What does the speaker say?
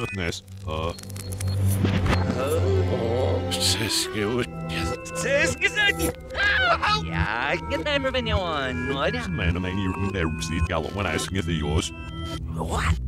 goodness. Uh. Сеске, Сескизать! Я What? Man, I mean, you never see Gallo when I sing the yours. What?